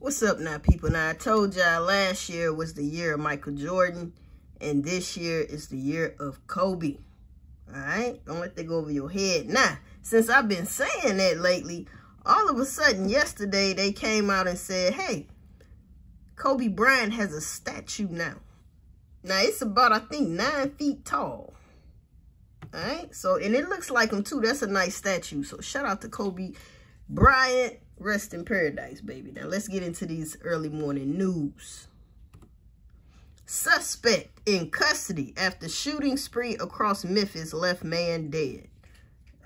What's up now, people? Now, I told y'all last year was the year of Michael Jordan, and this year is the year of Kobe. All right? Don't let that go over your head. Now, since I've been saying that lately, all of a sudden yesterday they came out and said, hey, Kobe Bryant has a statue now. Now, it's about, I think, nine feet tall. All right? So, and it looks like him, too. That's a nice statue. So, shout out to Kobe Bryant. Rest in paradise, baby. Now, let's get into these early morning news. Suspect in custody after shooting spree across Memphis left man dead.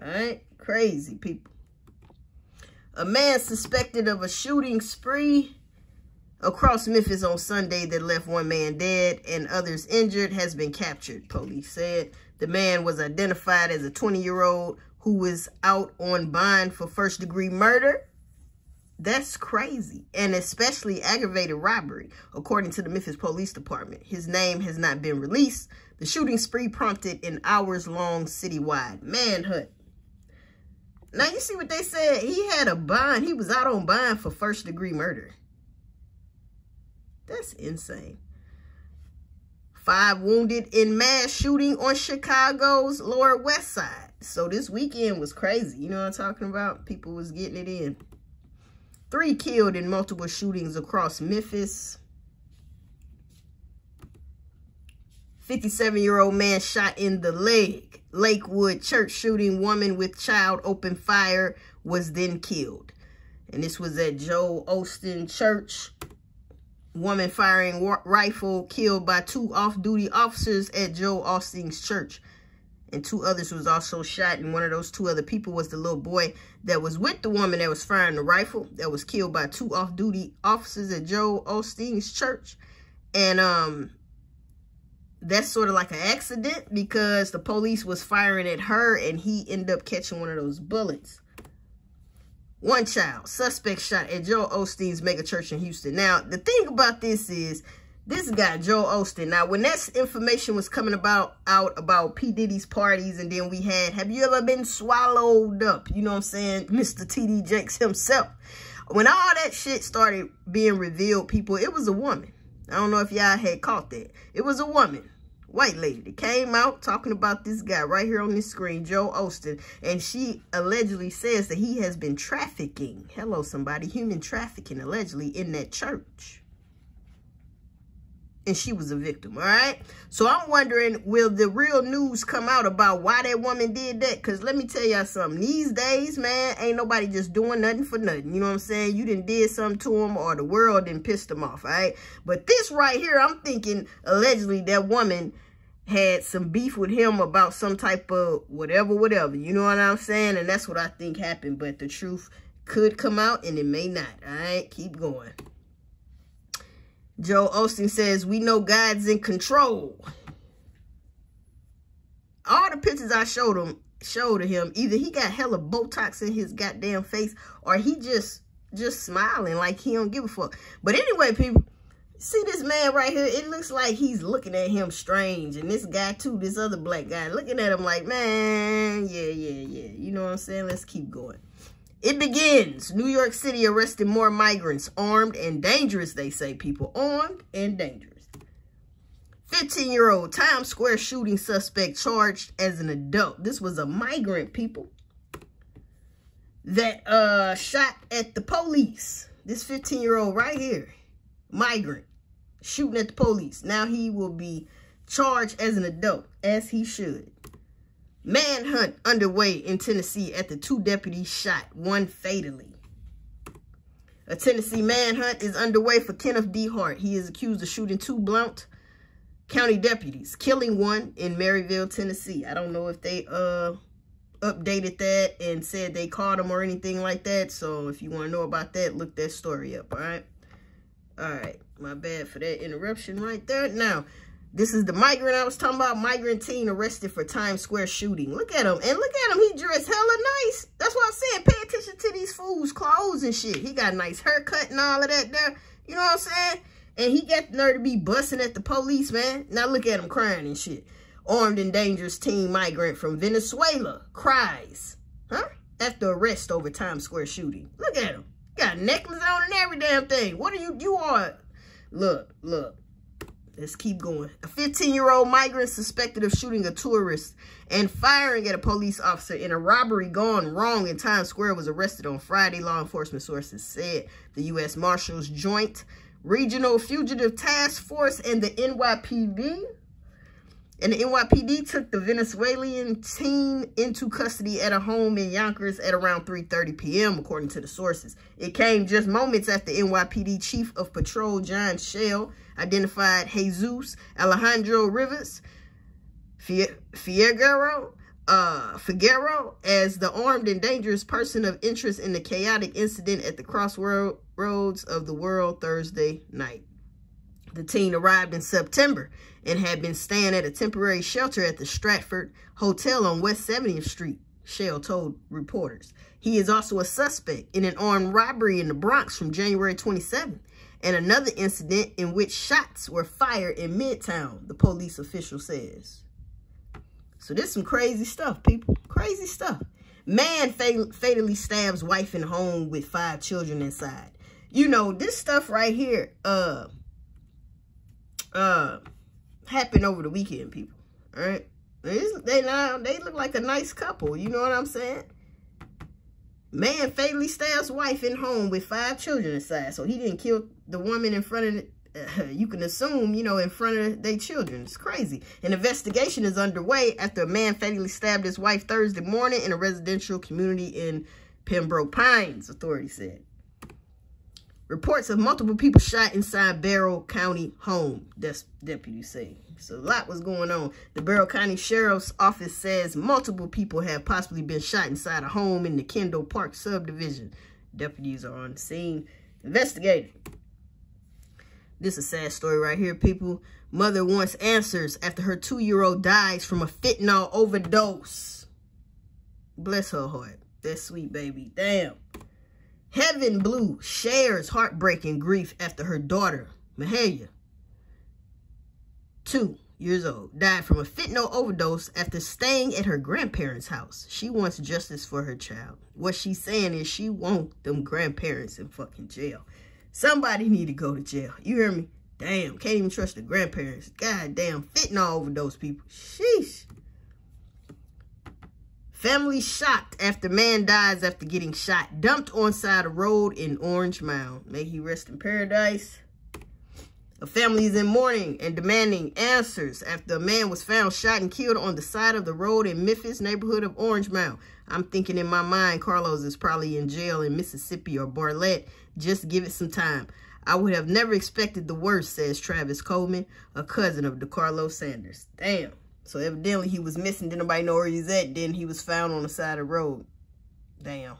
All right? Crazy, people. A man suspected of a shooting spree across Memphis on Sunday that left one man dead and others injured has been captured, police said. The man was identified as a 20-year-old who was out on bond for first-degree murder that's crazy, and especially aggravated robbery, according to the Memphis Police Department. His name has not been released. The shooting spree prompted an hours-long citywide manhunt. Now, you see what they said? He had a bond. He was out on bond for first-degree murder. That's insane. Five wounded in mass shooting on Chicago's Lower West Side. So this weekend was crazy. You know what I'm talking about? People was getting it in. Three killed in multiple shootings across Memphis. 57-year-old man shot in the leg. Lakewood church shooting woman with child opened fire was then killed. And this was at Joel Osteen Church. Woman firing rifle killed by two off-duty officers at Joel Osteen's church and two others was also shot. And one of those two other people was the little boy that was with the woman that was firing the rifle that was killed by two off-duty officers at Joe Osteen's church. And um, that's sort of like an accident because the police was firing at her and he ended up catching one of those bullets. One child, suspect shot at Joe Osteen's mega church in Houston. Now, the thing about this is this guy, Joel Osteen. Now, when that information was coming about out about P. Diddy's parties, and then we had, have you ever been swallowed up? You know what I'm saying? Mr. T.D. Jakes himself. When all that shit started being revealed, people, it was a woman. I don't know if y'all had caught that. It was a woman, white lady, that came out talking about this guy right here on this screen, Joel Osteen. And she allegedly says that he has been trafficking, hello somebody, human trafficking allegedly in that church and she was a victim, all right? So I'm wondering, will the real news come out about why that woman did that? Because let me tell y'all something. These days, man, ain't nobody just doing nothing for nothing. You know what I'm saying? You didn't did something to them or the world didn't piss them off, all right? But this right here, I'm thinking allegedly that woman had some beef with him about some type of whatever, whatever. You know what I'm saying? And that's what I think happened. But the truth could come out and it may not, all right? Keep going. Joe Osteen says, we know God's in control. All the pictures I showed him, showed to him, either he got hella Botox in his goddamn face or he just, just smiling like he don't give a fuck. But anyway, people, see this man right here? It looks like he's looking at him strange. And this guy too, this other black guy, looking at him like, man, yeah, yeah, yeah. You know what I'm saying? Let's keep going. It begins. New York City arrested more migrants, armed and dangerous, they say people. Armed and dangerous. 15-year-old Times Square shooting suspect charged as an adult. This was a migrant, people, that uh, shot at the police. This 15-year-old right here, migrant, shooting at the police. Now he will be charged as an adult, as he should. Manhunt underway in Tennessee after two deputies shot, one fatally. A Tennessee manhunt is underway for Kenneth DeHart. He is accused of shooting two Blount County deputies, killing one in Maryville, Tennessee. I don't know if they uh updated that and said they caught him or anything like that. So if you want to know about that, look that story up, all right? All right, my bad for that interruption right there. Now, this is the migrant I was talking about. Migrant teen arrested for Times Square shooting. Look at him. And look at him. He dressed hella nice. That's what I'm saying. Pay attention to these fools' clothes and shit. He got a nice haircut and all of that there. You know what I'm saying? And he got the nerve to be busting at the police, man. Now look at him crying and shit. Armed and dangerous teen migrant from Venezuela cries. Huh? After arrest over Times Square shooting. Look at him. got necklace on and every damn thing. What are you, you are, look, look. Let's keep going. A 15-year-old migrant suspected of shooting a tourist and firing at a police officer in a robbery gone wrong in Times Square was arrested on Friday, law enforcement sources said. The U.S. Marshals Joint Regional Fugitive Task Force and the NYPD and the NYPD took the Venezuelan teen into custody at a home in Yonkers at around 3.30 p.m., according to the sources. It came just moments after NYPD Chief of Patrol John Chell identified Jesus Alejandro Rivas uh, Figueroa as the armed and dangerous person of interest in the chaotic incident at the crossroads of the world Thursday night. The teen arrived in September and had been staying at a temporary shelter at the Stratford Hotel on West 70th Street, Chell told reporters. He is also a suspect in an armed robbery in the Bronx from January 27th and another incident in which shots were fired in Midtown, the police official says. So this some crazy stuff, people. Crazy stuff. Man fatally stabs wife in home with five children inside. You know, this stuff right here, uh, uh, happened over the weekend, people. All right? They now they look like a nice couple. You know what I'm saying? Man fatally stabs wife in home with five children inside. So he didn't kill the woman in front of, uh, you can assume, you know, in front of their children. It's crazy. An investigation is underway after a man fatally stabbed his wife Thursday morning in a residential community in Pembroke Pines, authorities said. Reports of multiple people shot inside Barrow County home, That's deputies say. So a lot was going on. The Barrow County Sheriff's Office says multiple people have possibly been shot inside a home in the Kendall Park subdivision. Deputies are on the scene investigating. This is a sad story right here, people. Mother wants answers after her two-year-old dies from a fentanyl overdose. Bless her heart. That sweet baby. Damn. Heaven Blue shares heartbreaking grief after her daughter, Mahalia, two years old, died from a fentanyl overdose after staying at her grandparents' house. She wants justice for her child. What she's saying is she wants them grandparents in fucking jail. Somebody need to go to jail. You hear me? Damn, can't even trust the grandparents. Goddamn, fentanyl overdose people. Sheesh. Family shocked after man dies after getting shot. Dumped on side of road in Orange Mound. May he rest in paradise. A family is in mourning and demanding answers after a man was found shot and killed on the side of the road in Memphis neighborhood of Orange Mound. I'm thinking in my mind, Carlos is probably in jail in Mississippi or Bartlett. Just give it some time. I would have never expected the worst, says Travis Coleman, a cousin of DeCarlos Sanders. Damn. So evidently he was missing. Didn't nobody know where he's at. Then he was found on the side of the road. Damn.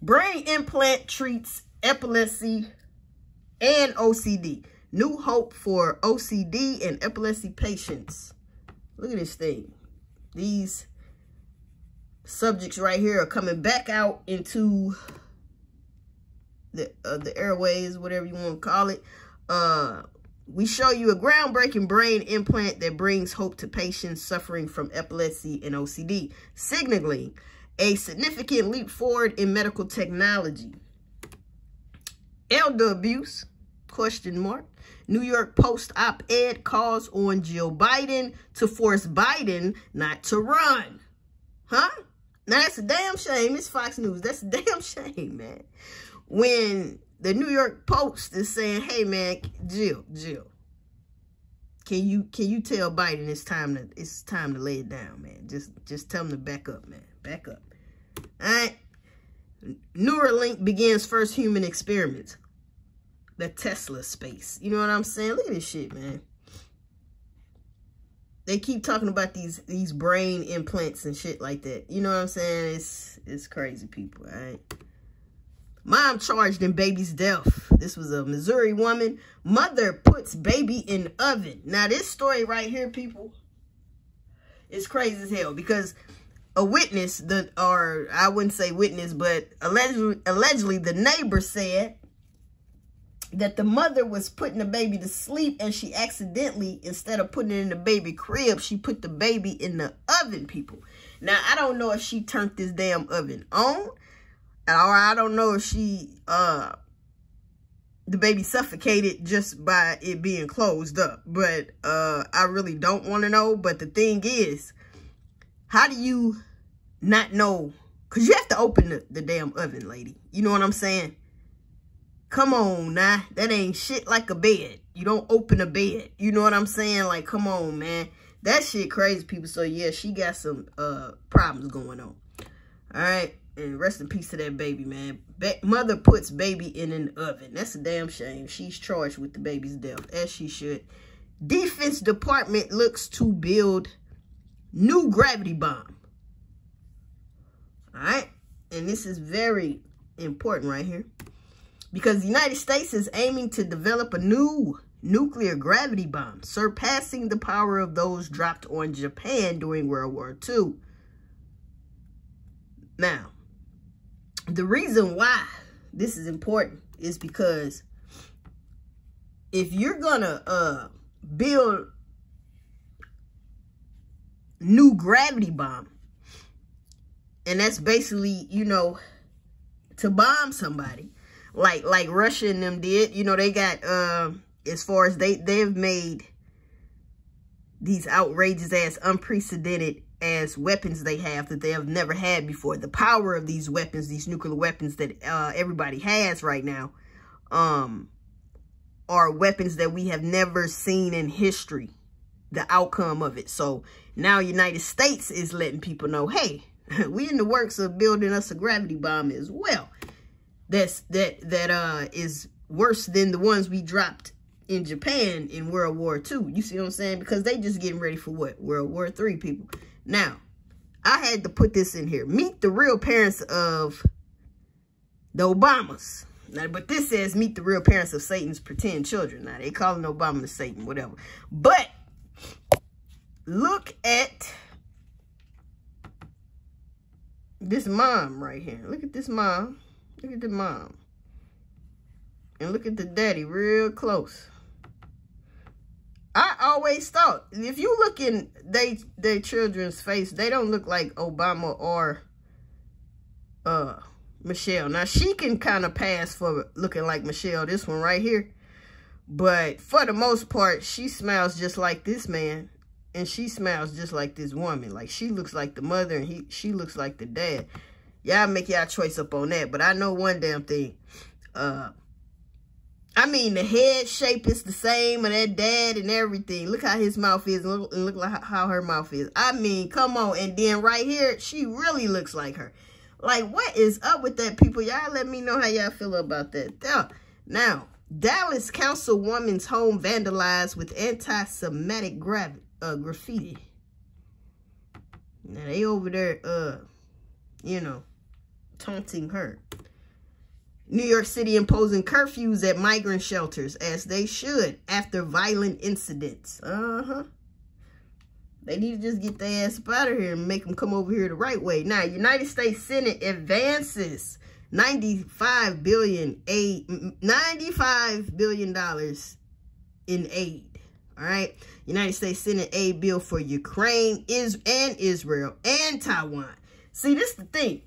Brain implant treats epilepsy and OCD. New hope for OCD and epilepsy patients. Look at this thing. These subjects right here are coming back out into the uh, the airways, whatever you want to call it. Uh, we show you a groundbreaking brain implant that brings hope to patients suffering from epilepsy and OCD, signaling a significant leap forward in medical technology. Elder abuse, question mark. New York Post op-ed calls on Jill Biden to force Biden not to run. Huh? Now, that's a damn shame. It's Fox News. That's a damn shame, man. When the New York Post is saying, hey man, Jill, Jill, can you can you tell Biden it's time to it's time to lay it down, man. Just just tell him to back up, man. Back up. Alright. Neuralink begins first human experiments. The Tesla space. You know what I'm saying? Look at this shit, man. They keep talking about these these brain implants and shit like that. You know what I'm saying? It's it's crazy people, alright? Mom charged in baby's death. This was a Missouri woman. Mother puts baby in oven. Now, this story right here, people, is crazy as hell because a witness, the or I wouldn't say witness, but allegedly, allegedly the neighbor said that the mother was putting the baby to sleep and she accidentally, instead of putting it in the baby crib, she put the baby in the oven, people. Now, I don't know if she turned this damn oven on or I don't know if she, uh, the baby suffocated just by it being closed up. But uh, I really don't want to know. But the thing is, how do you not know? Because you have to open the, the damn oven, lady. You know what I'm saying? Come on, nah. That ain't shit like a bed. You don't open a bed. You know what I'm saying? Like, come on, man. That shit crazy, people. So, yeah, she got some uh problems going on. All right? And rest in peace to that baby, man. Ba mother puts baby in an oven. That's a damn shame. She's charged with the baby's death, as she should. Defense Department looks to build new gravity bomb. All right? And this is very important right here. Because the United States is aiming to develop a new nuclear gravity bomb, surpassing the power of those dropped on Japan during World War II. Now, the reason why this is important is because if you're gonna uh, build new gravity bomb, and that's basically, you know, to bomb somebody, like like Russia and them did. You know, they got uh, as far as they they've made these outrageous ass unprecedented as weapons they have that they have never had before. The power of these weapons, these nuclear weapons that uh, everybody has right now, um, are weapons that we have never seen in history. The outcome of it. So now United States is letting people know, hey, we in the works of building us a gravity bomb as well that's that that uh is worse than the ones we dropped in Japan in World War II. You see what I'm saying? Because they just getting ready for what? World War Three, people. Now, I had to put this in here. Meet the real parents of the Obamas. Now, but this says meet the real parents of Satan's pretend children. Now, they calling Obama Satan, whatever. But look at this mom right here. Look at this mom. Look at the mom. And look at the daddy real close. Always thought, if you look in they their children's face, they don't look like Obama or uh Michelle. Now, she can kind of pass for looking like Michelle, this one right here. But for the most part, she smiles just like this man. And she smiles just like this woman. Like, she looks like the mother and he she looks like the dad. Y'all make y'all choice up on that. But I know one damn thing. Uh, I mean, the head shape is the same of that dad and everything. Look how his mouth is look, look like how her mouth is. I mean, come on. And then right here, she really looks like her. Like, what is up with that, people? Y'all let me know how y'all feel about that. Now, Dallas councilwoman's home vandalized with anti-Semitic gra uh, graffiti. Now, they over there, uh, you know, taunting her. New York City imposing curfews at migrant shelters, as they should, after violent incidents. Uh-huh. They need to just get their ass up out of here and make them come over here the right way. Now, United States Senate advances 95 billion aid, 95 billion dollars in aid. All right. United States Senate aid bill for Ukraine is and Israel and Taiwan. See, this is the thing.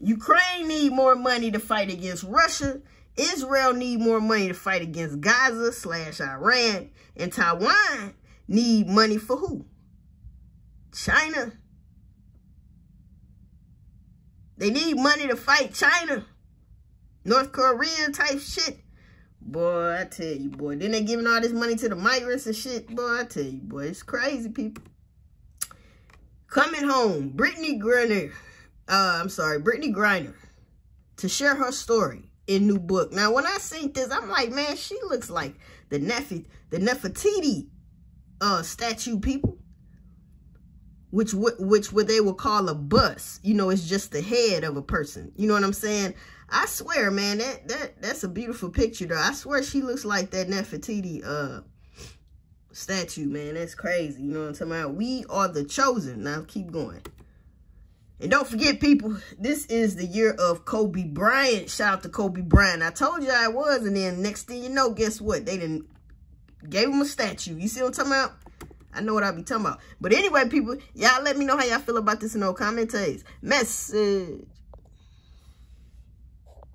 Ukraine need more money to fight against Russia. Israel need more money to fight against Gaza slash Iran. And Taiwan need money for who? China. They need money to fight China. North Korea type shit. Boy, I tell you, boy. Then they giving all this money to the migrants and shit. Boy, I tell you, boy. It's crazy, people. Coming home. Brittney Griner uh, I'm sorry, Brittany Griner, to share her story in new book. Now, when I seen this, I'm like, man, she looks like the Nefi, the Nefertiti uh, statue people, which which what they would call a bust. You know, it's just the head of a person. You know what I'm saying? I swear, man, that that that's a beautiful picture, though. I swear she looks like that Nefertiti uh statue, man. That's crazy. You know what I'm talking about? We are the chosen. Now, keep going. And don't forget, people, this is the year of Kobe Bryant. Shout out to Kobe Bryant. I told you I was, and then next thing you know, guess what? They didn't gave him a statue. You see what I'm talking about? I know what I be talking about. But anyway, people, y'all let me know how y'all feel about this in the comments. Message.